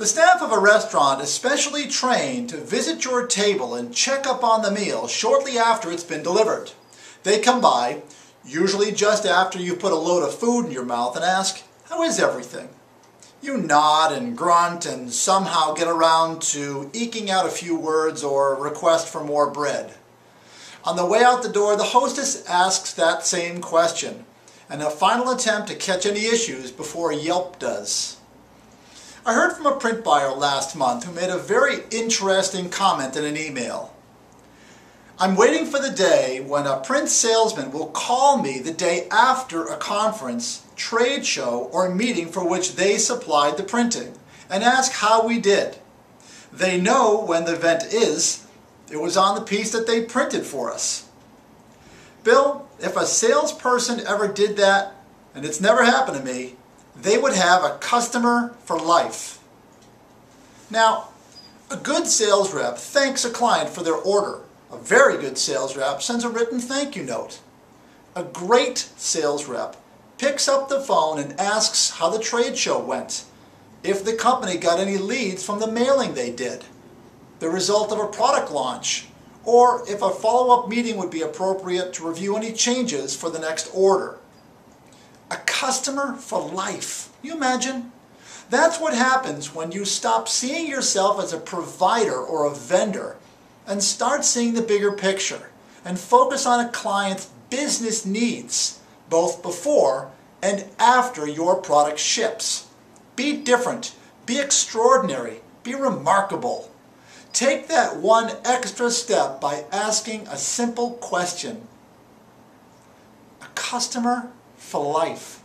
The staff of a restaurant is specially trained to visit your table and check up on the meal shortly after it's been delivered. They come by, usually just after you've put a load of food in your mouth and ask, how is everything? You nod and grunt and somehow get around to eking out a few words or request for more bread. On the way out the door, the hostess asks that same question and a final attempt to catch any issues before Yelp does. I heard from a print buyer last month who made a very interesting comment in an email. I'm waiting for the day when a print salesman will call me the day after a conference, trade show, or meeting for which they supplied the printing and ask how we did. They know when the event is. It was on the piece that they printed for us. Bill, if a salesperson ever did that, and it's never happened to me, they would have a customer for life. Now, a good sales rep thanks a client for their order. A very good sales rep sends a written thank you note. A great sales rep picks up the phone and asks how the trade show went, if the company got any leads from the mailing they did, the result of a product launch, or if a follow-up meeting would be appropriate to review any changes for the next order. Customer for life. You imagine? That's what happens when you stop seeing yourself as a provider or a vendor and start seeing the bigger picture and focus on a client's business needs both before and after your product ships. Be different, be extraordinary, be remarkable. Take that one extra step by asking a simple question. A customer for life.